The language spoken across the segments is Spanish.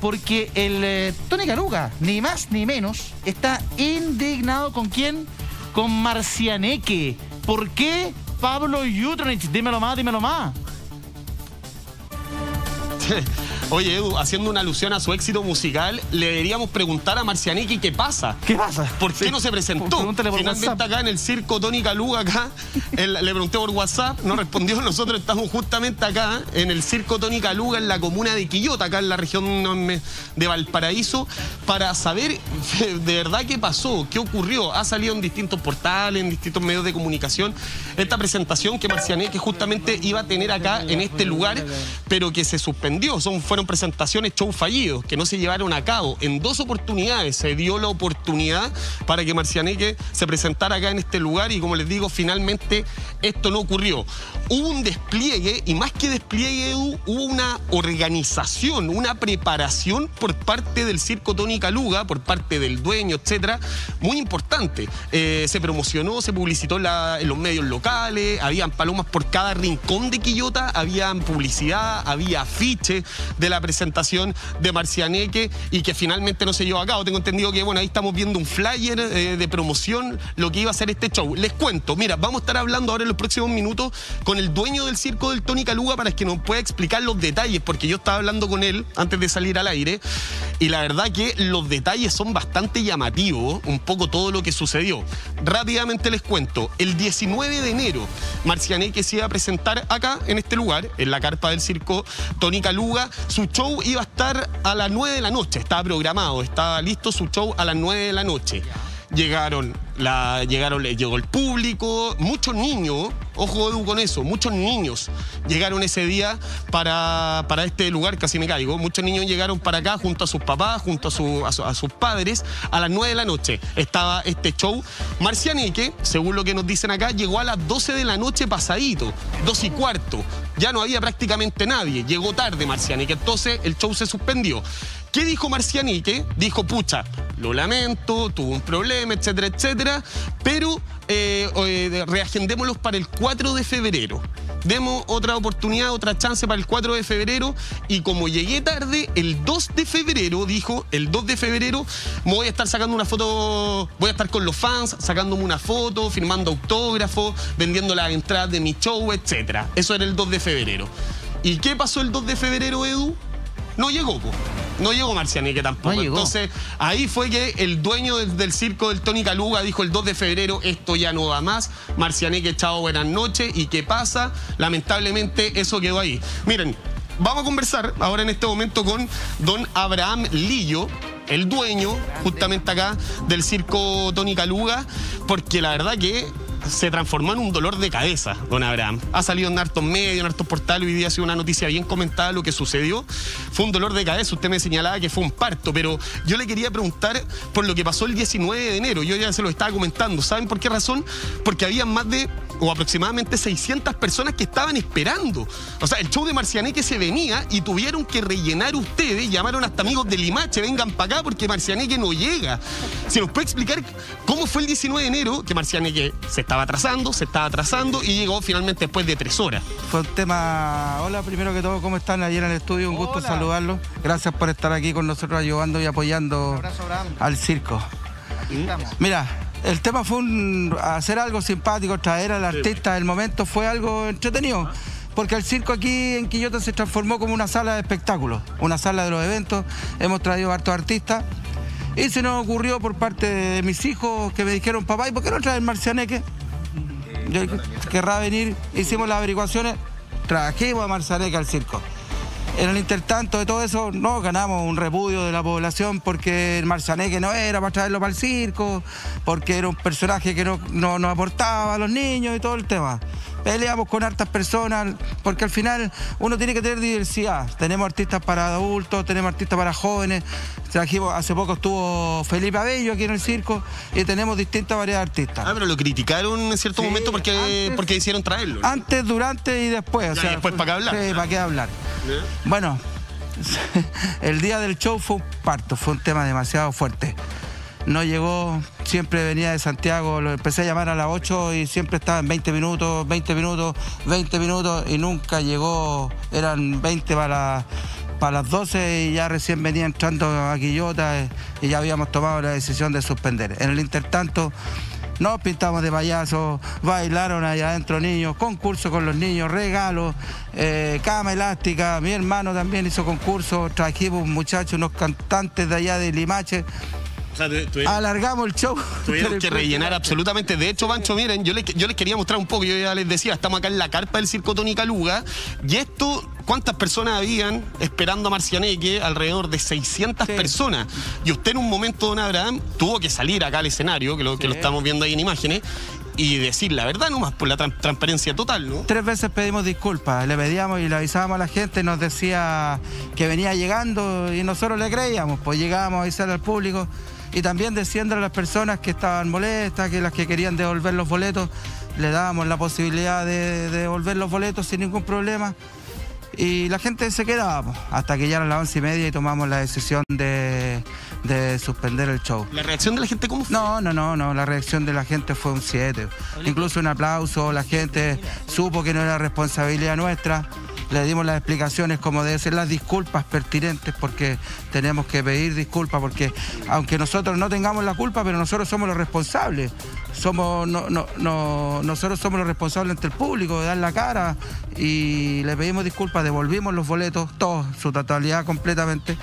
porque el eh, Tony Caluga, ni más ni menos, está indignado con quién? Con Marcianeque. ¿Por qué Pablo Jutronich? Dímelo más, dímelo más. Oye, Edu, haciendo una alusión a su éxito musical, le deberíamos preguntar a Marcianeque qué pasa. ¿Qué pasa? ¿Por qué Sí. no se presentó? Pregúntale por Finalmente WhatsApp. acá en el circo Tony Caluga acá, él- le pregunté por WhatsApp, no respondió, nosotros estamos justamente acá en el circo Tony Caluga en la comuna de Quillota, acá en la región de Valparaíso, para saber de verdad qué pasó, qué ocurrió. Ha salido en distintos portales, en distintos medios de comunicación, esta presentación que Marcianeque justamente iba a tener acá en este lugar, pero que se suspendió. Son, fueron presentaciones show fallidos, que no se llevaron a cabo. En dos oportunidades se dio la oportunidad para que Marcianeque se presentara acá en este lugar y como les digo, finalmente esto no ocurrió. Hubo un despliegue y más que despliegue, hubo una organización, una preparación por parte del circo Tony Caluga, por parte del dueño, etcétera, muy importante. Eh, se promocionó, se publicitó en, los medios locales, habían palomas por cada rincón de Quillota, habían publicidad, había afiche de la presentación de Marcianeque y que finalmente no se llevó a cabo. Tengo entendido que, bueno, ahí estamos viendo un flyer eh, de promoción, lo que iba a ser este show. Les cuento, mira, vamos a estar hablando ahora en los próximos minutos con el dueño del circo del Tony Caluga para que nos pueda explicar los detalles, porque yo estaba hablando con él antes de salir al aire y la verdad que los detalles son bastante llamativos, un poco todo lo que sucedió. Rápidamente les cuento, el 19 de enero, Marcianeque se iba a presentar acá, en este lugar, en la carpa del circo Tony Caluga. Show iba a estar a las 9 de la noche, estaba programado, estaba listo su show a las 9 de la noche. Llegaron, la, llegaron, llegó el público, muchos niños, ojo Edu con eso, muchos niños llegaron ese día para, para este lugar, casi me caigo, muchos niños llegaron para acá junto a sus papás, junto a, su- a a sus padres, a las 9 de la noche estaba este show. Marcianeque, según lo que nos dicen acá, llegó a las 12 de la noche pasadito, 2 y cuarto, ya no había prácticamente nadie, llegó tarde Marcianeque, entonces el show se suspendió. ¿Qué dijo Marcianique? Dijo, pucha, lo lamento, tuvo un problema, etcétera, etcétera, pero eh, eh, reagendémoslos para el 4 de febrero. Demos otra oportunidad, otra chance para el 4 de febrero y como llegué tarde, el 2 de febrero, dijo, el 2 de febrero me voy a estar sacando una foto, voy a estar con los fans, sacándome una foto, firmando autógrafos, vendiendo las entradas de mi show, etcétera. Eso era el 2 de febrero. ¿Y qué pasó el 2 de febrero, Edu? No llegó, po. No llegó Marcianeque tampoco. No llegó. Entonces, ahí fue que el dueño del, del circo del Tony Caluga dijo el 2 de febrero, esto ya no va más. Marcianeque, chao, buenas noches. ¿Y qué pasa? Lamentablemente, eso quedó ahí. Miren, vamos a conversar ahora en este momento con don Abraham Lillo. El dueño, justamente acá, del circo Tony Caluga, porque la verdad que se transformó en un dolor de cabeza, don Abraham. Ha salido en hartos medios, en hartos portales, hoy día ha sido una noticia bien comentada lo que sucedió. Fue un dolor de cabeza, usted me señalaba que fue un parto, pero yo le quería preguntar por lo que pasó el 19 de enero, yo ya se lo estaba comentando, ¿saben por qué razón? Porque había más de, o aproximadamente 600 personas que estaban esperando. O sea, el show de Marcianeque se venía y tuvieron que rellenar ustedes, llamaron hasta amigos de Limache, vengan para acá porque Marcianeque no llega. ¿Se nos puede explicar cómo fue el 19 de enero que Marcianeque se estaba atrasando, se estaba atrasando y llegó finalmente después de tres horas? Fue un tema. Hola, primero que todo, ¿cómo están ayer en el estudio? Un gusto Hola. saludarlos. Gracias por estar aquí con nosotros ayudando y apoyando al circo. Mira, el tema fue un- hacer algo simpático, traer al artista del momento fue algo entretenido. Porque el circo aquí en Quillota se transformó como una sala de espectáculos, una sala de los eventos. Hemos traído hartos artistas. Y se nos ocurrió por parte de mis hijos que me dijeron, papá, ¿y por qué no traes Marcianeque? Yo querrá venir, hicimos las averiguaciones, trajimos a Marcianeque al circo. En el intertanto de todo eso, no ganamos un repudio de la población porque el Marcianeque no era para traerlo para el circo, porque era un personaje que no, no nos aportaba a los niños y todo el tema. Peleamos con hartas personas porque al final uno tiene que tener diversidad. Tenemos artistas para adultos, tenemos artistas para jóvenes. Trajimos, hace poco estuvo Felipe Abello aquí en el circo y tenemos distintas variedades de artistas. Ah, pero lo criticaron en cierto Sí, momento porque, antes- porque hicieron traerlo. ¿no? Antes, durante y después. o Ya, sea, y después, ¿para qué hablar? Sí, ¿para qué hablar? Bueno, el día del show fue un parto, fue un tema demasiado fuerte. No llegó, siempre venía de Santiago, lo empecé a llamar a las 8 y siempre estaba en 20 minutos, 20 minutos, 20 minutos y nunca llegó, eran 20 para, para las 12 y ya recién venía entrando a Quillota eh, y ya habíamos tomado la decisión de suspender. En el intertanto nos pintamos de payasos, bailaron allá adentro niños, concurso con los niños, regalos, eh, cama elástica, mi hermano también hizo concurso, trajimos muchachos, unos cantantes de allá de Limache. Alargamos el show. Tuvieron que rellenar absolutamente. De hecho, Pancho, miren, yo les, yo les quería mostrar un poco. Yo ya les decía, estamos acá en la carpa del Circo Tónica Luga. Y esto, ¿cuántas personas habían esperando a Marcianeque? Alrededor de 600 personas. Y usted en un momento, don Abraham, tuvo que salir acá al escenario, que lo, que lo estamos viendo ahí en imágenes, y decir la verdad nomás por la transparencia total, ¿no? Tres veces pedimos disculpas, le pedíamos y le avisábamos a la gente, nos decía que venía llegando y nosotros le creíamos, pues llegábamos a avisar al público y también diciendo a las personas que estaban molestas, que las que querían devolver los boletos, le dábamos la posibilidad de, devolver los boletos sin ningún problema. Y la gente se quedaba hasta que ya eran las once y media y tomamos la decisión de, suspender el show. ¿La reacción de la gente cómo fue? No, no, no, no. La reacción de la gente fue un 7. Incluso un aplauso. La gente supo que no era responsabilidad nuestra le dimos las explicaciones como deben ser las disculpas pertinentes porque tenemos que pedir disculpas porque aunque nosotros no tengamos la culpa, pero nosotros somos los responsables. Somos, no, no, nosotros somos los responsables ante el público de dar la cara y le pedimos disculpas, devolvimos los boletos, todos, su totalidad completamente.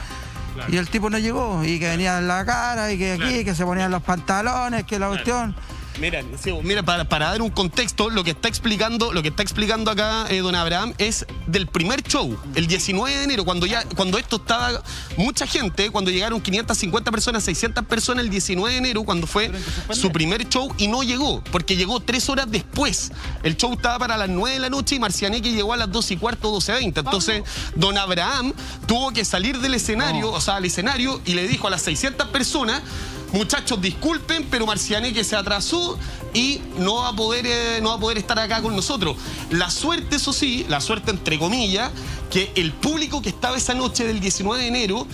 Y el tipo no llegó y que venía en la cara y que aquí, que se ponían los pantalones, que la cuestión. Mira, mira para, dar un contexto, lo que está explicando, lo que está explicando acá eh, don Abraham es del primer show, el 19 de enero, cuando ya, cuando esto estaba mucha gente, cuando llegaron 550 personas, 600 personas el 19 de enero, cuando fue su primer show y no llegó, porque llegó tres horas después. El show estaba para las 9 de la noche y Marcianeque llegó a las 2 y cuarto, 12.20. Entonces, don Abraham tuvo que salir del escenario, o sea, al escenario, y le dijo a las 600 personas Muchachos, disculpen, pero Marcianeque se atrasó y no va a poder, eh, no va a poder estar acá con nosotros. La suerte, eso sí, la suerte entre comillas, que el público que estaba esa noche del 19 de enero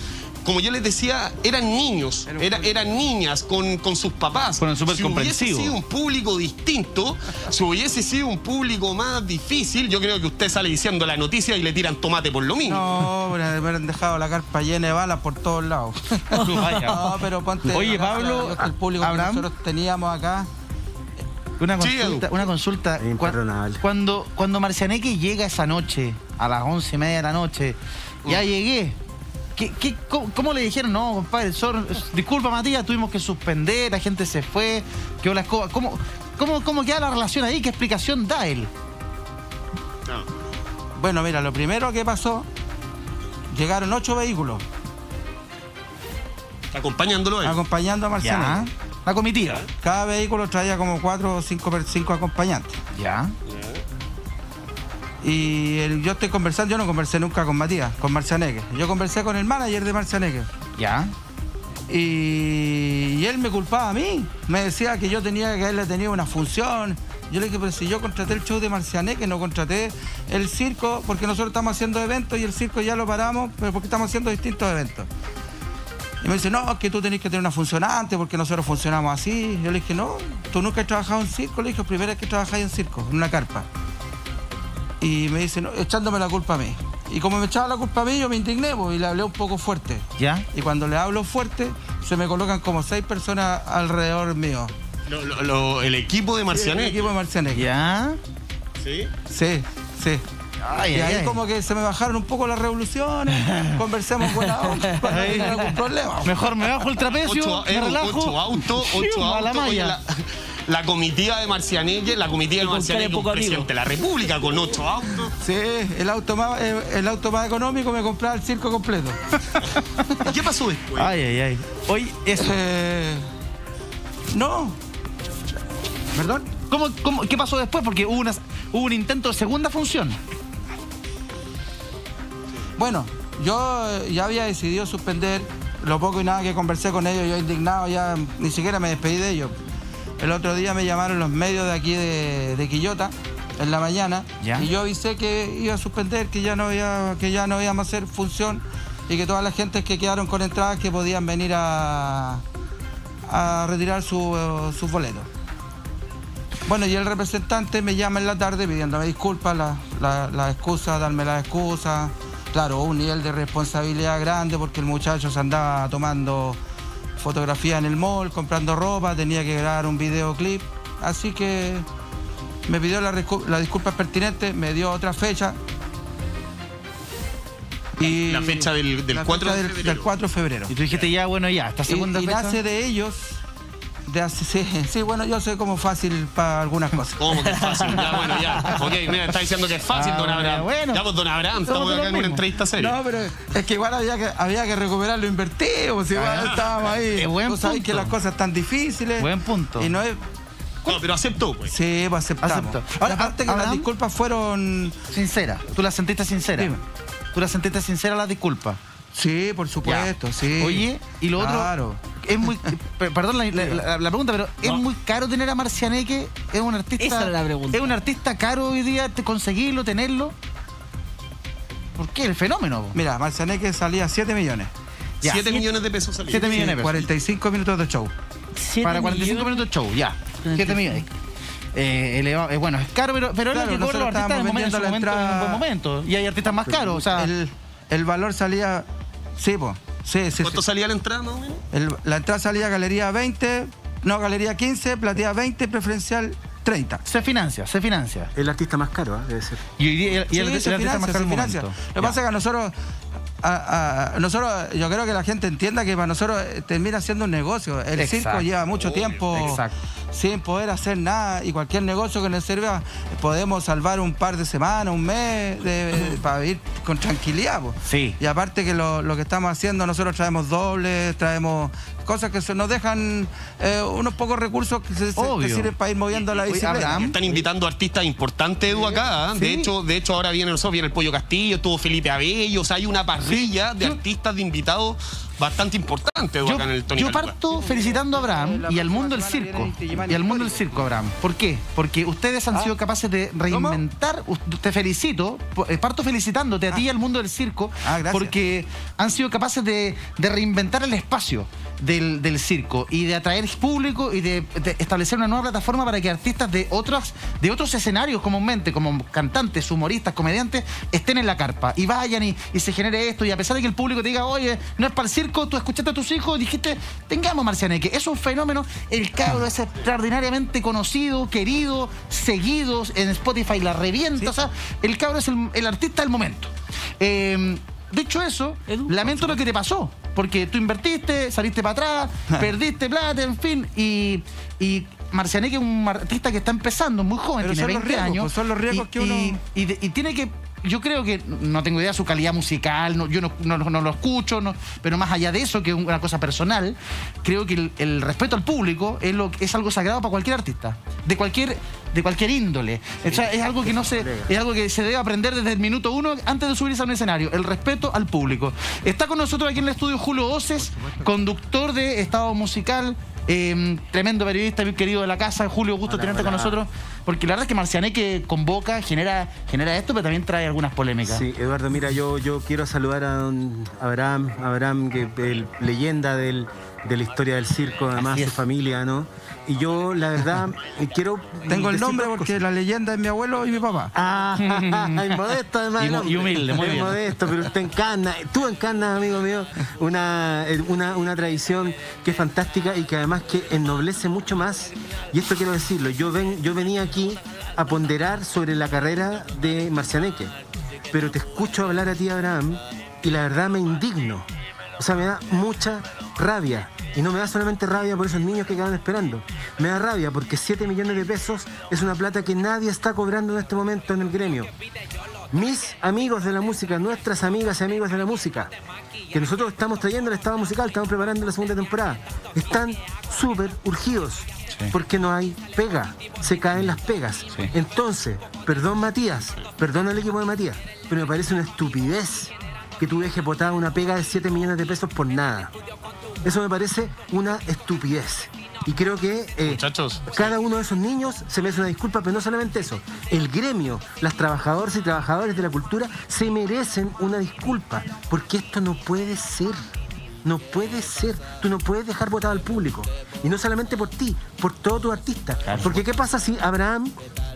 como yo les decía, eran niños, eran niñas con, sus papás. Fueron súper si hubiese sido un público distinto, si hubiese sido un público más difícil, yo creo que usted sale diciendo la noticia y le tiran tomate por lo mismo. No, me han dejado la carpa llena de balas por todos lados. no, pero ponte... Oye, Pablo, el público que nosotros teníamos acá... Una consulta, una consulta. Cuando, cuando Marcianeque llega esa noche, a las once y media de la noche, ya llegué, ¿Qué, cómo, le dijeron? No, compadre, disculpa Matías, tuvimos que suspender, la gente se fue, quedó la escoba. ¿Cómo, cómo, queda la relación ahí? ¿Qué explicación da él? Bueno, mira, lo primero que pasó, llegaron ocho vehículos. Acompañándolo él. Acompañando a Marciano. La comitiva. Cada vehículo traía como cuatro o cinco, cinco acompañantes. Ya. Y yo estoy conversando, yo no conversé nunca con Matías, con Marcianeque. Yo conversé con el manager de Marcianeque. Ya. Y, él me culpaba a mí. Me decía que yo tenía que haberle tenido una función. Yo le dije, pero si yo contraté el show de Marcianeque, no contraté el circo, porque nosotros estamos haciendo eventos y el circo ya lo paramos, pero porque estamos haciendo distintos eventos. Y me dice, no, es que tú tenés que tener una funcionante porque nosotros funcionamos así. Yo le dije, no, tú nunca has trabajado en circo. Le dije, primera vez que trabajáis en circo, en una carpa y me dice, echándome la culpa a mí. Y como me echaba la culpa a mí, yo me indigné pues, y le hablé un poco fuerte. ¿Ya? Y cuando le hablo fuerte, se me colocan como seis personas alrededor mío. el equipo de Marcianeque. el equipo de Marcianeque. ¿Ya? ¿Sí? Sí, sí. y ahí como que se me bajaron un poco las revoluciones, conversemos buena onda para no tener algún problema. Mejor me bajo el trapecio, ocho, me relajo. Ocho autos, ocho autos la comitiva de Marcianeque, la comitiva de Marcianeque, un presidente de la República con ocho autos. Sí, el auto más, eh, el auto más económico me compraba el circo completo. ¿Y qué pasó después? Ay, ay, ay. Hoy eso. Eh, no. ¿Perdón? ¿Cómo, cómo, qué pasó después? Porque hubo, hubo un intento de segunda función. Bueno, yo ya había decidido suspender lo poco y nada que conversé con ellos, yo indignado, ya ni siquiera me despedí de ellos. El otro día me llamaron los medios de aquí de, Quillota en la mañana y yo avisé que iba a suspender, que ya no iba, que ya no íbamos a hacer función y que todas las gentes que quedaron con entradas que podían venir a, a retirar sus su boletos. Bueno, y el representante me llama en la tarde pidiéndome disculpas, la, la, la excusa, darme la excusa, claro, un nivel de responsabilidad grande porque el muchacho se andaba tomando fotografía en el mall, comprando ropa, tenía que grabar un videoclip. Así que me pidió la, disculpa pertinente, me dio otra fecha. Y la fecha del, 4 de febrero. Del 4 de febrero. Y tú dijiste ya, bueno, ya, esta segunda y, y nace de ellos sí, bueno, yo sé como fácil para algunas cosas. ¿Cómo que fácil? Ya, bueno, ya. Ok, mira, está diciendo que es fácil, ah, don Abraham. Bueno, ya, pues, don Abraham, estamos acá en una entrevista seria. No, pero es que igual había que, había que recuperar lo invertido, pues igual ah, estábamos ahí. Es buen Tú sabes que las cosas están difíciles. Buen punto. Y no es... No, pero aceptó, pues. Sí, pues aceptamos. Ahora, aparte que las disculpas fueron... Sinceras. ¿Tú las sentiste sinceras? ¿Tú las sentiste sinceras las disculpas? Sí, por supuesto, sí. Oye, y lo otro, es muy, perdón la, pregunta, pero es muy caro tener a Marcianeque, es un artista. Esa la pregunta. Es un artista caro hoy día conseguirlo, tenerlo. ¿Por qué? El fenómeno. Mira, Marcianeque salía 7 millones. 7 millones de pesos salía. 7 millones de pesos. 45 minutos de show. Para 45 minutos de show, ya. 7 millones. Eh, elevado, eh, bueno, es caro, pero, pero claro, es lo que cobran los artistas en, momento, en, momento, en un buen momento. Y hay artistas más caros. O sea, el, el valor salía Sí, pues. Sí, sí, ¿Cuánto salía la entrada más o menos? la entrada salía galería 20, no, galería 15, platea 20, preferencial 30. Se financia, se financia. El artista más caro, ¿eh? debe ser. Y, el, artista más caro financia. Lo que pasa es que a nosotros, a, nosotros, yo creo que la gente entienda que para nosotros eh, termina siendo un negocio. El circo lleva mucho tiempo. Exacto sin poder hacer nada y cualquier negocio que nos sirva podemos salvar un par de semanas, un mes para vivir con tranquilidad. Sí. Y aparte que lo, lo, que estamos haciendo, nosotros traemos dobles, traemos cosas que se nos dejan eh, unos pocos recursos que, se, sirven para ir moviendo la bicicleta. Están invitando artistas importantes, Edu, acá. ¿ah? De hecho, de hecho ahora viene el, viene el Pollo Castillo, estuvo Felipe Abello, o sea, hay una parrilla de artistas de invitados bastante importante yo, en el Tony Yo parto felicitando a Abraham y al mundo del circo. Y al mundo del circo, Abraham. ¿Por qué? Porque ustedes han ah. sido capaces de reinventar. Te felicito, eh, parto felicitándote a ti y al mundo del circo, ah, porque han sido capaces de, de reinventar el espacio del, circo y de atraer público y de, establecer una nueva plataforma para que artistas de otros, de otros escenarios comúnmente, como cantantes, humoristas, comediantes, estén en la carpa y vayan y, se genere esto. Y a pesar de que el público te diga, oye, no es para el circo, tú escuchaste a tus hijos, dijiste, tengamos Marcianeque. Es un fenómeno. El cabro es extraordinariamente conocido, querido, seguido en Spotify, la revienta. O sea, el cabro es el, artista del momento. Eh, dicho eso, lamento lo que te pasó porque tú invertiste, saliste para atrás, perdiste plata, en fin, y, y Marcianeque es un artista que está empezando, muy joven, tiene 20 años. Pues son los riesgos que uno... y, tiene que yo creo que, no tengo idea de su calidad musical, no, yo no, lo escucho, pero más allá de eso, que es una cosa personal, creo que el, respeto al público es, lo, es algo sagrado para cualquier artista, de cualquier, de cualquier índole. es algo que no se, es algo que se debe aprender desde el minuto uno antes de subirse a un escenario, el respeto al público. Está con nosotros aquí en el estudio Julio Oces, conductor de Estado Musical, Em, tremendo periodista, muy querido de la casa, Julio, gusto tenerte con nosotros, porque la verdad es que Marcianeque convoca, genera, genera esto, pero también trae algunas polémicas. Sí, Eduardo, mira, yo, yo quiero saludar a don Abraham, Abraham, que es leyenda del, de la historia del circo, además su familia, ¿no? Y yo, la verdad, quiero. Tengo el nombre porque la leyenda es mi abuelo y mi papá. Ah, modesto además. Y, humilde, muy bien. modesto, pero usted encarna, tú encarnas, amigo mío, una, una, una tradición que es fantástica y que además que ennoblece mucho más. Y esto quiero decirlo, yo, ven, yo venía aquí a ponderar sobre la carrera de Marcianeque, pero te escucho hablar a ti, Abraham, y la verdad me indigno. O sea, me da mucha rabia y no me da solamente rabia por esos niños que quedan esperando. Me da rabia porque 7 millones de pesos es una plata que nadie está cobrando en este momento en el gremio. Mis amigos de la música, nuestras amigas y amigos de la música, que nosotros estamos trayendo el estado musical, estamos preparando la segunda temporada, están súper urgidos. Porque no hay pega, se caen las pegas. Entonces, perdón Matías, perdón al equipo de Matías, pero me parece una estupidez que tú dejes botada una pega de 7 millones de pesos por nada. Eso me parece una estupidez. Y creo que eh, cada uno de esos niños se merece una disculpa, pero no solamente eso. El gremio, las trabajadoras y trabajadores de la cultura se merecen una disculpa, porque esto no puede ser. No puede ser. Tú no puedes dejar votado al público. Y no solamente por ti, por todo tu artista. Porque ¿qué pasa si Abraham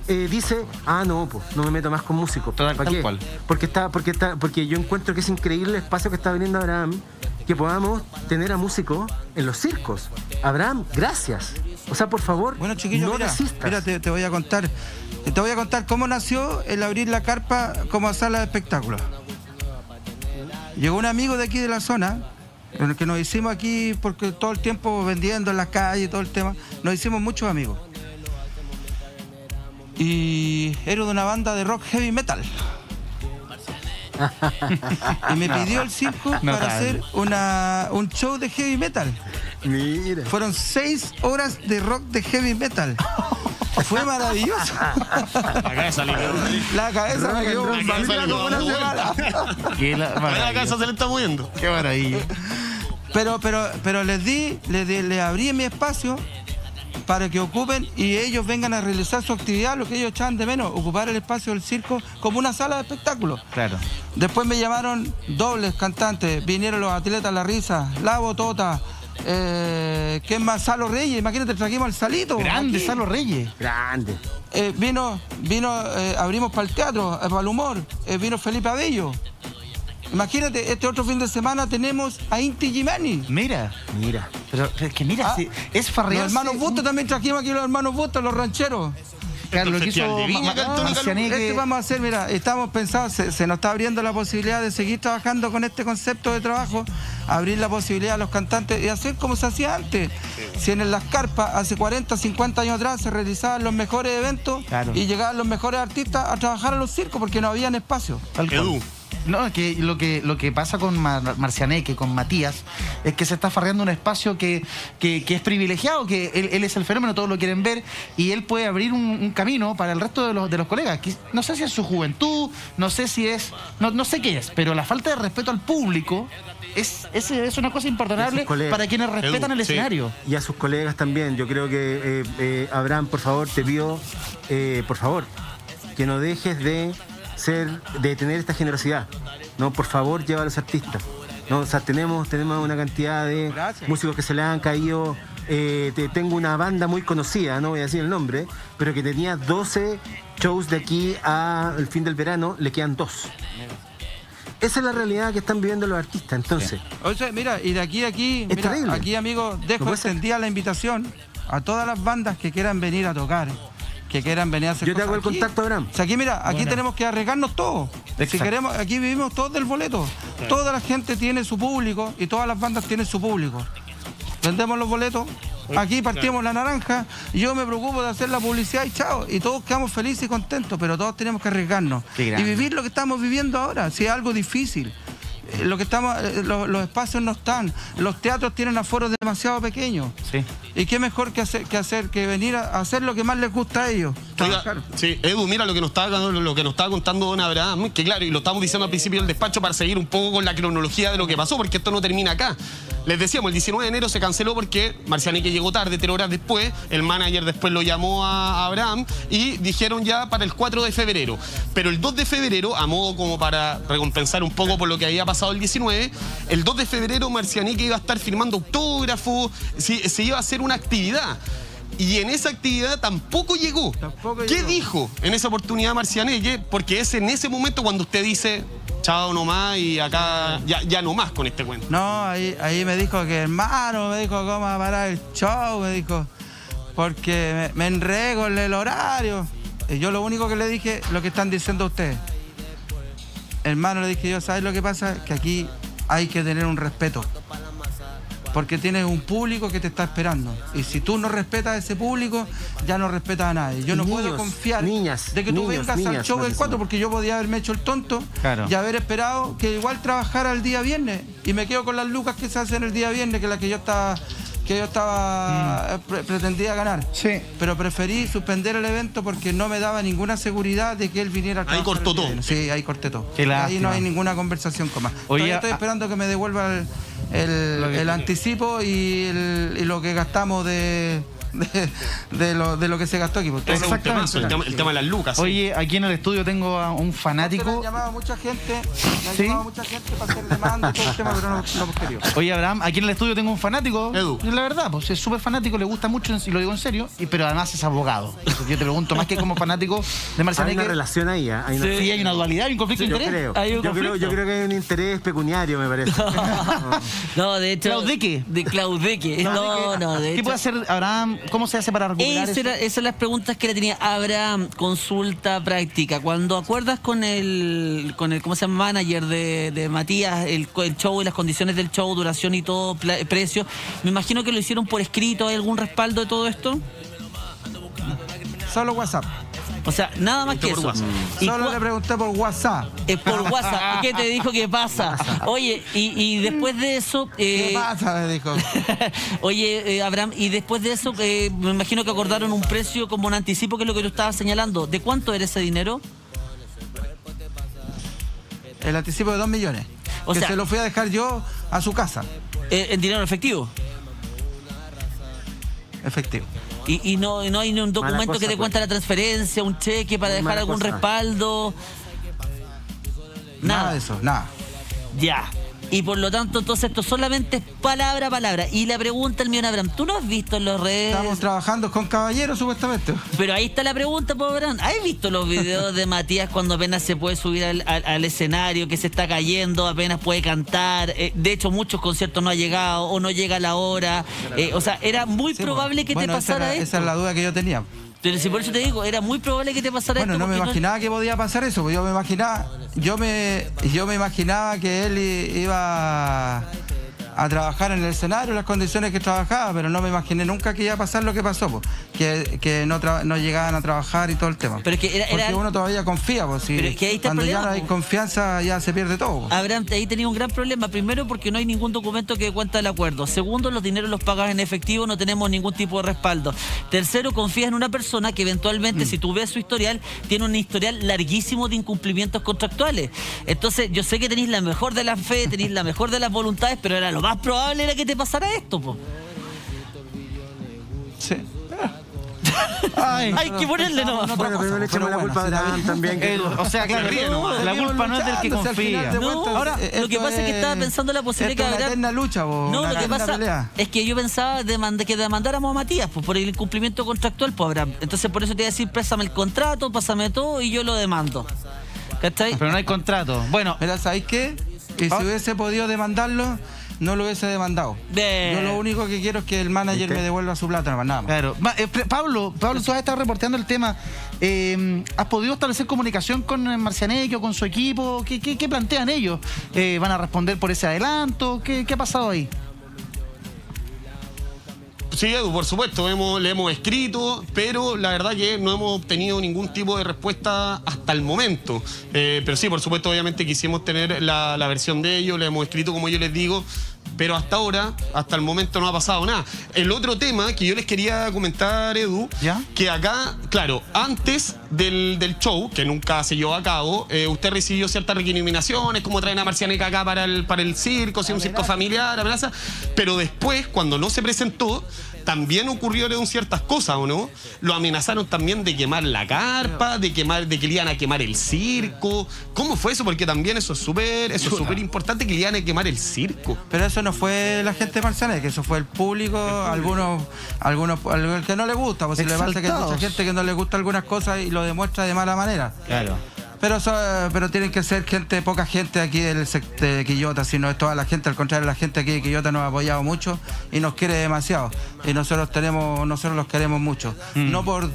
eh, dice, ah, no, pues, no me meto más con músicos? ¿Para qué? Porque, está, porque, está, porque yo encuentro que es increíble el espacio que está viniendo Abraham, que podamos tener a músicos en los circos. Abraham, gracias. O sea, por favor, bueno, chiquillo, no mira, Mira, te, voy a contar. Te voy a contar cómo nació el abrir la carpa como sala de espectáculos. Llegó un amigo de aquí de la zona, en el que nos hicimos aquí, porque todo el tiempo vendiendo en las calles y todo el tema, nos hicimos muchos amigos. Y era de una banda de rock heavy metal. y me pidió el circo para hacer una, un show de heavy metal. Mira. Fueron seis horas de rock de heavy metal. Fue maravilloso. La cabeza le La cabeza me quedó como una semana. La cabeza se le está moviendo. Qué maravilla. Pero, pero, pero les di, les, les abrí mi espacio para que ocupen y ellos vengan a realizar su actividad, lo que ellos echaban de menos, ocupar el espacio del circo como una sala de espectáculo. Claro. Después me llamaron dobles cantantes, vinieron los atletas La Risa, La Botota, eh, ¿Qué más? Salo Reyes, imagínate, trajimos al Salito. Grande, Salo Reyes. Grande. Eh, vino, vino, eh, abrimos para el teatro, eh, para el humor. vino Felipe Abello. Imagínate, este otro fin de semana tenemos a Inti Gimani. Mira. Mira. Pero es que mira, ah, es farrearse. Los hermanos Bustos también trajimos aquí los hermanos Bustos, los rancheros. Claro, lo que hizo este vamos a hacer, mira, estamos pensando, se, nos está abriendo la posibilidad de seguir trabajando con este concepto de trabajo, abrir la posibilidad a los cantantes y hacer como se hacía antes. Si en las carpas hace 40, 50 años atrás se realizaban los mejores eventos y llegaban los mejores artistas a trabajar en los circos porque no habían espacio. No, que lo que lo que pasa con Marcianeque, con Matías, es que se está farreando un espacio que, es privilegiado, que él, es el fenómeno, todos lo quieren ver, y él puede abrir un, camino para el resto de los, de los colegas. No sé si es su juventud, no sé si es. No, no sé qué es, pero la falta de respeto al público es, es, una cosa importante para quienes respetan el escenario. Y a sus colegas también. Yo creo que, eh, eh, Abraham, por favor, te pido, eh, por favor, que no dejes de ser, de tener esta generosidad. No, por favor, lleva a los artistas. No, o sea, tenemos, tenemos una cantidad de músicos que se le han caído. Eh, tengo una banda muy conocida, no voy a decir el nombre, pero que tenía 12 shows de aquí al fin del verano, le quedan dos. Esa es la realidad que están viviendo los artistas, entonces. O sea, mira, y de aquí a aquí, mira, aquí, amigo, dejo extendida la invitación a todas las bandas que quieran venir a tocar que quieran venir a hacer Yo te hago el contacto, Abraham. O sea, aquí mira, aquí tenemos que arriesgarnos todos. Si queremos, aquí vivimos todos del boleto. Toda la gente tiene su público y todas las bandas tienen su público. Vendemos los boletos, aquí partimos la naranja, yo me preocupo de hacer la publicidad y chao, y todos quedamos felices y contentos, pero todos tenemos que arriesgarnos y vivir lo que estamos viviendo ahora, si es algo difícil. Eh, lo que estamos, eh, los, espacios no están, los teatros tienen aforos demasiado pequeños. Sí. ¿Y qué mejor que hacer que, hacer, que venir a hacer lo que más les gusta a ellos? sí, Edu, mira lo que nos estaba lo que nos estaba contando Don Abraham, que claro, y lo estamos diciendo al principio del despacho para seguir un poco con la cronología de lo que pasó, porque esto no termina acá. Les decíamos, el 19 de enero se canceló porque Marcianique llegó tarde, tres horas después, el manager después lo llamó a Abraham y dijeron ya para el 4 de febrero. Pero el 2 de febrero, a modo como para recompensar un poco por lo que había pasado el 19, el 2 de febrero Marcianique iba a estar firmando autógrafos, se, iba a hacer una actividad. Y en esa actividad tampoco llegó. ¿Qué dijo en esa oportunidad Marcianeque? Porque es en ese momento cuando usted dice, chao nomás y acá ya, ya no más con este cuento. No, ahí, ahí me dijo que hermano, me dijo cómo va a parar el show, me dijo, porque me, enrego en el horario. Y yo lo único que le dije, lo que están diciendo ustedes. Hermano, le dije yo, ¿sabes lo que pasa? Que aquí hay que tener un respeto porque tienes un público que te está esperando. Y si tú no respetas a ese público, ya no respetas a nadie. Yo no puedo confiar de que tú vengas al show del 4 porque yo podía haberme hecho el tonto y haber esperado que igual trabajara el día viernes. Y me quedo con las lucas que se hacen el día viernes, que la que yo estaba que yo estaba mm. eh, pretendía ganar. Sí. Pero preferí suspender el evento porque no me daba ninguna seguridad de que él viniera a Ahí cortó todo. Sí, ahí corté todo. ahí no hay ninguna conversación con más. Oye, estoy esperando que me devuelva el, el, anticipo y, lo que gastamos de, de, lo, de lo que se gastó aquí. Exactamente. El tema, el tema, de las lucas. Oye, aquí en el estudio tengo a un fanático. Me han llamado mucha gente, me han llamado mucha gente para hacer demanda y todo el tema, pero no, no querido. Oye, Abraham, aquí en el estudio tengo un fanático. Edu. La verdad, pues es súper fanático, le gusta mucho, y lo digo en serio, y, pero además es abogado. yo te pregunto, más que como fanático de Marcianeque. Hay una relación ahí, ¿eh? hay una... Sí, hay una dualidad, hay un conflicto de interés. Yo creo. yo, creo, yo creo que hay un interés pecuniario, me parece. no, de hecho. Claudeque. De Claudeque. No, no, de hecho. ¿Qué puede hacer Abraham? ¿Cómo se hace para recuperar eso? esas son las preguntas que le tenía Abraham. Consulta práctica. Cuando acuerdas con el, con el ¿cómo se llama? Manager de, de Matías, el, el, show y las condiciones del show, duración y todo, precio, me imagino que lo hicieron por escrito. ¿Hay algún respaldo de todo esto? Solo WhatsApp. O sea, nada más que eso. Solo le pregunté por WhatsApp. Es por WhatsApp. ¿Qué te dijo que pasa? Oye, y, después de eso. ¿Qué eh, pasa? Me dijo. Oye, eh, Abraham, y después de eso, eh, me imagino que acordaron un precio como un anticipo, que es lo que tú estabas señalando. ¿De cuánto era ese dinero? El anticipo de dos millones. O que sea, se lo fui a dejar yo a su casa. ¿En dinero efectivo? Efectivo. Y, no, no hay ni un documento que te pues. cuenta la transferencia, un cheque para dejar algún respaldo. Nada. nada de eso, nada. Ya. Y por lo tanto, entonces esto solamente es palabra a palabra. Y la pregunta el mío, Abraham, ¿tú no has visto en los redes? Estamos trabajando con caballeros, supuestamente. Pero ahí está la pregunta, pobre Abraham. ¿Has visto los videos de Matías cuando apenas se puede subir al, escenario, que se está cayendo, apenas puede cantar? Eh, de hecho, muchos conciertos no ha llegado o no llega a la hora. Eh, o sea, era muy probable que te pasara esto. Esa es la duda que yo tenía. Pero si por eso te digo, era muy probable que te pasara bueno, esto. Bueno, no me imaginaba que podía pasar eso, porque yo me imaginaba, yo me, yo me imaginaba que él iba a trabajar en el escenario, las condiciones que trabajaba, pero no me imaginé nunca que iba a pasar lo que pasó, que, no, no, llegaban a trabajar y todo el tema. Pero que Porque uno todavía confía, pues si cuando ya no hay confianza ya se pierde todo. Abraham, ahí tenía un gran problema. Primero porque no hay ningún documento que cuenta el acuerdo. Segundo, los dineros los pagas en efectivo, no tenemos ningún tipo de respaldo. Tercero, confías en una persona que eventualmente, mm. si tú ves su historial, tiene un historial larguísimo de incumplimientos contractuales. Entonces, yo sé que tenéis la mejor de la fe, tenéis la mejor de las voluntades, pero era lo más probable era que te pasara esto, po. Sí. Ay, Hay que ponerle nomás. No, pero, pero le echamos la culpa a Abraham también. o sea, claro, la culpa no es del que confía. No, ahora, lo que pasa es que estaba pensando la posibilidad de que Abraham... lucha, No, lo que pasa es que yo pensaba que demandáramos a Matías pues, por el incumplimiento contractual, pues Abraham. Entonces por eso te iba a decir, préstame el contrato, pásame todo y yo lo demando. ¿Cachai? Pero no hay contrato. Bueno. Mira, ¿sabéis qué? Que si ah. hubiese podido demandarlo no lo hubiese demandado. Yo lo único que quiero es que el manager me devuelva su plata, nada más. Claro. Eh, Pablo, Pablo, tú has estado reporteando el tema. Eh, ¿Has podido establecer comunicación con o con su equipo? ¿Qué, plantean ellos? Eh, ¿Van a responder por ese adelanto? ¿Qué, qué ha pasado ahí? Sí, Edu, por supuesto, hemos, le hemos escrito, pero la verdad que no hemos obtenido ningún tipo de respuesta hasta el momento. Eh, pero sí, por supuesto, obviamente quisimos tener la, versión de ellos, le hemos escrito como yo les digo, pero hasta ahora, hasta el momento no ha pasado nada. El otro tema que yo les quería comentar, Edu, que acá, claro, antes del, show, que nunca se llevó a cabo, eh, usted recibió ciertas recriminaciones, como traen a Marcianeca acá para el, para el circo, si es un circo familiar, amenaza, pero después, cuando no se presentó, también ocurrieron ciertas cosas, ¿o no? Lo amenazaron también de quemar la carpa, de quemar, de que le iban a quemar el circo. ¿Cómo fue eso? Porque también eso es súper, eso es súper importante que le iban a quemar el circo. Pero eso no fue la gente de que eso fue el público, algunos, algunos, el que no le gusta, pues si le pasa que hay mucha gente que no le gusta algunas cosas y lo demuestra de mala manera. Claro. Pero pero tienen que ser gente, poca gente aquí del de Quillota, sino es toda la gente, al contrario, la gente aquí de Quillota nos ha apoyado mucho y nos quiere demasiado. Y nosotros tenemos, nosotros los queremos mucho. Mm. No por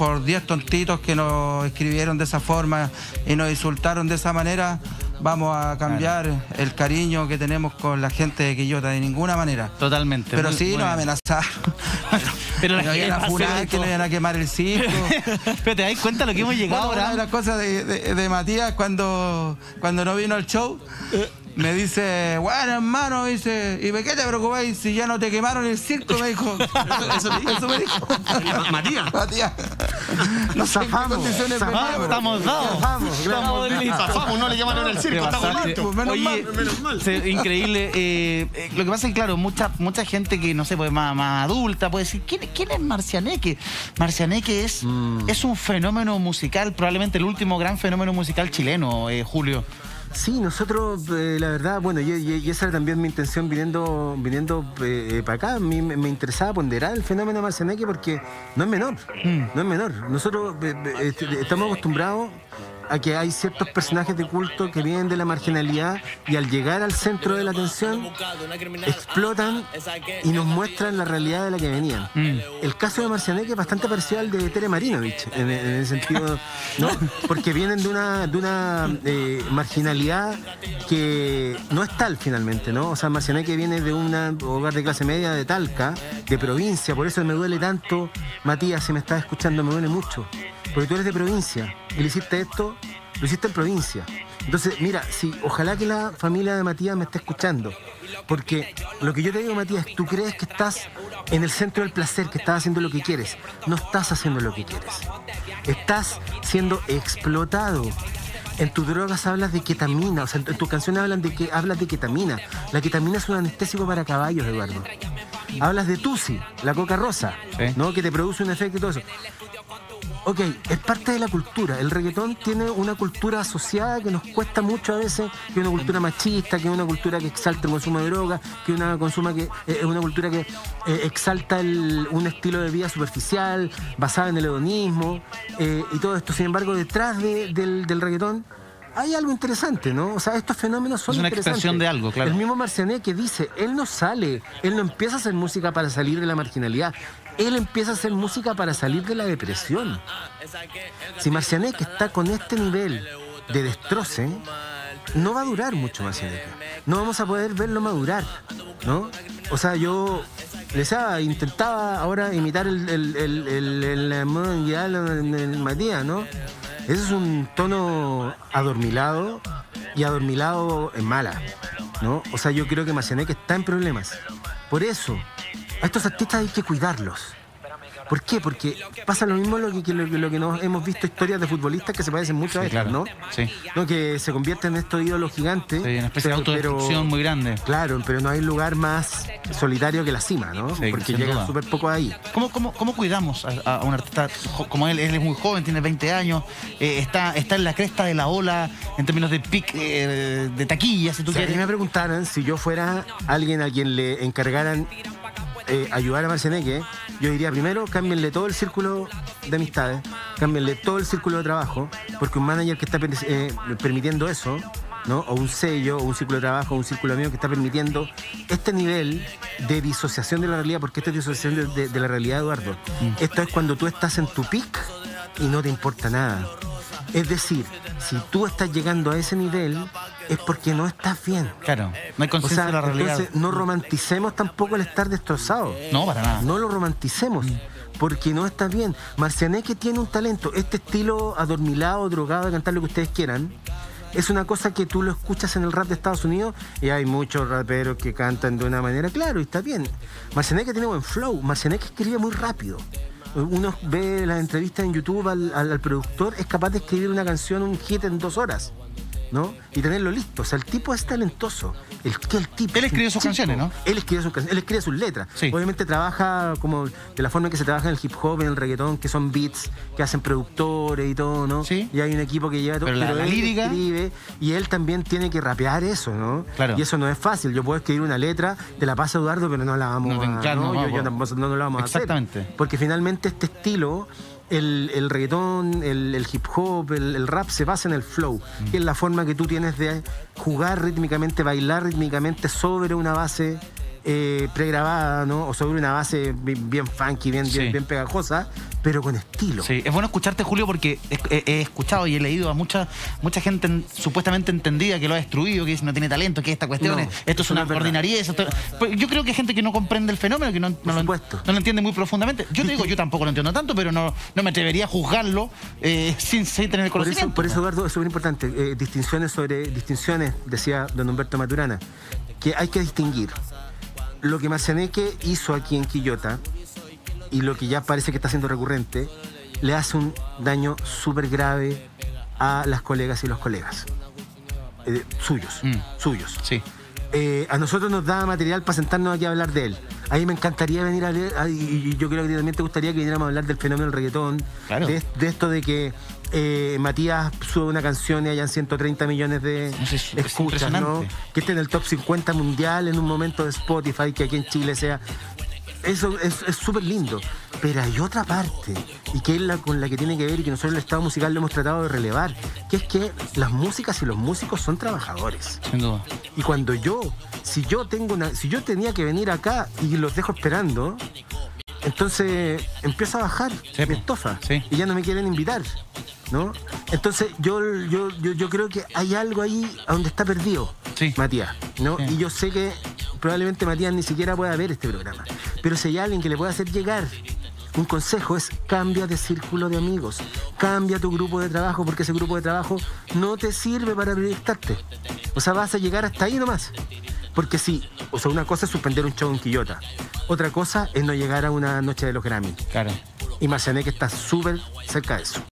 por 10 tontitos que nos escribieron de esa forma y nos insultaron de esa manera, vamos a cambiar el cariño que tenemos con la gente de Quillota de ninguna manera. Totalmente. Pero sí nos amenazaron. Pero la que nos iban a quemar el circo. Pero te das cuenta lo que hemos llegado ahora. Una de las cosas de, Matías cuando, cuando no vino al show me dice, bueno, hermano, dice, ¿y de qué te preocupáis si ya no te quemaron el circo? Me dijo. Eso, eso me dijo. Matías. Matías. Nos zafamos. Zafamos, estamos dados. Zafamos, Zafamos, no le llamaron el circo, estamos listos. Menos Oye, mal. Menos mal. se- increíble. eh, eh, lo que pasa es que, claro, mucha, mucha gente que, no sé, pues más, más adulta puede decir, ¿quién, quién es Marcianeque? Marcianeque es, es un fenómeno musical, probablemente el último gran fenómeno musical chileno, eh, Julio. Sí, nosotros, eh, la verdad, bueno, y, y- y esa era también mi intención viniendo, viniendo eh, para acá. A mí me, me interesaba ponderar el fenómeno Marcianeque porque no es menor, no es menor. Nosotros eh, eh, este, estamos acostumbrados a que hay ciertos personajes de culto que vienen de la marginalidad y al llegar al centro de la atención explotan y nos muestran la realidad de la que venían. El caso de Marcianeque es bastante parecido al de Tere Marinovich, en, en el sentido, ¿no? Porque vienen de una, de una eh, marginalidad que no es tal finalmente, ¿no? O sea, Marcianeque viene de un hogar de clase media de Talca, de provincia, por eso me duele tanto, Matías, si me estás escuchando, me duele mucho. Porque tú eres de provincia y le hiciste esto, lo hiciste en provincia. Entonces, mira, si ojalá que la familia de Matías me esté escuchando. Porque lo que yo te digo, Matías, tú crees que estás en el centro del placer, que estás haciendo lo que quieres. No estás haciendo lo que quieres. Estás siendo explotado. En tus drogas hablas de ketamina, o sea, en tus canciones hablan de que hablas de ketamina. La ketamina es un anestésico para caballos, Eduardo. Hablas de Tusi, la coca rosa, Sí. ¿no? Que te produce un efecto y todo eso. Ok, es parte de la cultura. El reggaetón tiene una cultura asociada que nos cuesta mucho a veces, que es una cultura machista, que es una cultura que exalta el consumo de drogas, que es una, consuma que, eh, es una cultura que eh, exalta el- un estilo de vida superficial, basada en el hedonismo, eh, y todo esto. Sin embargo, detrás de- del, del reggaetón hay algo interesante, ¿no? O sea, estos fenómenos son Es una interesantes. expresión de algo, claro. El mismo Marciané que dice, él no sale, él no empieza a hacer música para salir de la marginalidad, él empieza a hacer música para salir de la depresión. Si Marciané que está con este nivel de destroce, no va a durar mucho Marciané. No vamos a poder verlo madurar, ¿no? O sea, yo decía, intentaba ahora imitar el, el, el, el, Matías, ¿no? Ese es un tono adormilado y adormilado en mala, ¿no? O sea, yo creo que Marcianeque está en problemas. Por eso, a estos artistas hay que cuidarlos. ¿Por qué? Porque pasa lo mismo lo que, que lo, que- lo que nos hemos visto historias de futbolistas que se parecen mucho a Sí, estas, claro. ¿no? Sí. ¿no? Que se convierten en estos ídolos gigantes. Sí, una especie de pero- autodestrucción muy grande. Claro, pero no hay lugar más solitario que la cima, ¿no? Sí, Porque llegan súper poco ahí. ¿Cómo, cómo, cómo cuidamos a, a un artista como él? Él es muy joven, tiene 20 años, eh, está, está en la cresta de la ola en términos de pic, eh, de taquilla, si tú Si a mí quieres. me preguntaran si yo fuera alguien a quien le encargaran eh, ayudar a Marcianeque, yo diría primero, cámbienle todo el círculo de amistades, cámbienle todo el círculo de trabajo, porque un manager que está eh, permitiendo eso, ¿no? o un sello, o un círculo de trabajo, o un círculo amigo que está permitiendo este nivel de disociación de la realidad, porque esto es disociación de, de- de la realidad, Eduardo. Esto es cuando tú estás en tu pic y no te importa nada. Es decir, si tú estás llegando a ese nivel, es porque no estás bien. Claro, no hay O conciencia sea, de la realidad. entonces no romanticemos tampoco el estar destrozado. no, para nada. No lo romanticemos, porque no está bien. Marcianeque tiene un talento. Este estilo adormilado, drogado de cantar lo que ustedes quieran, es una cosa que tú lo escuchas en el rap de Estados Unidos y hay muchos raperos que cantan de una manera, claro, y está bien. Marcianeque tiene buen flow. Marcianeque escribe muy rápido. Uno ve las entrevistas en YouTube al, al- productor, es capaz de escribir una canción, un hit en dos horas. ¿No? Y tenerlo listo. O sea, el tipo es talentoso. El, que el tipo Él escribe sus chico. canciones, ¿no? Él escribe sus canciones, él escribe sus letras. Sí. Obviamente trabaja como de la forma en que se trabaja en el hip hop, en el reggaetón, que son beats, que hacen productores y todo, ¿no? Sí. Y hay un equipo que lleva todo. Pero la- la él lírica- escribe y él también tiene que rapear eso, ¿no? Claro. Y eso no es fácil. Yo puedo escribir una letra, te la paso Eduardo, pero no la vamos No a. claro, no Yo- vamos. yo no, no la vamos a hacer. Exactamente. Porque finalmente este estilo, el, el reggaetón, el, hip hop, el, rap se basa en el flow, que es la forma que tú tienes de jugar rítmicamente, bailar rítmicamente sobre una base eh, pregrabada, ¿no? O sobre una base bien, funky, bien, bien, pegajosa, pero con estilo. Sí, es bueno escucharte, Julio, porque he, escuchado y he leído a mucha, mucha gente supuestamente entendida que lo ha destruido, que no tiene talento, que esta cuestión es, esto es una ordinaria. Pues yo creo que hay gente que no comprende el fenómeno, que no, no, lo, entiende muy profundamente. Yo te digo, yo tampoco lo entiendo tanto, pero no, no me atrevería a juzgarlo eh, sin, tener el conocimiento. Por eso, Eduardo, es súper importante. Eh, distinciones sobre distinciones, decía don Humberto Maturana, que hay que distinguir lo que Marcianeque hizo aquí en Quillota y lo que ya parece que está siendo recurrente, le hace un daño súper grave a las colegas y los colegas. Eh, suyos, mm. suyos. Sí. Eh, a nosotros nos da material para sentarnos aquí a hablar de él. A mí me encantaría venir a leer, y yo creo que también te gustaría que viniéramos a hablar del fenómeno del reggaetón, de, esto de que eh, Matías sube una canción y hayan 130 millones de escuchas, ¿no? Que esté en el top 50 mundial en un momento de Spotify, que aquí en Chile sea eso es súper lindo. Pero hay otra parte, y que es la con la que tiene que ver y que nosotros en el Estado musical lo hemos tratado de relevar, que es que las músicas y los músicos son trabajadores. Sin duda. Y cuando yo, si yo tengo una, si yo tenía que venir acá y los dejo esperando, entonces empieza a bajar mi estofa y ya no me quieren invitar. ¿No? Entonces yo, yo, yo, creo que hay algo ahí a donde está perdido Matías, ¿no? Y yo sé que probablemente Matías ni siquiera pueda ver este programa. Pero si hay alguien que le pueda hacer llegar un consejo es cambia de círculo de amigos, cambia tu grupo de trabajo porque ese grupo de trabajo no te sirve para proyectarte. O sea, vas a llegar hasta ahí nomás. Porque sí, o sea, una cosa es suspender un show en Quillota, otra cosa es no llegar a una noche de los Grammy. Claro. Y que está súper cerca de eso.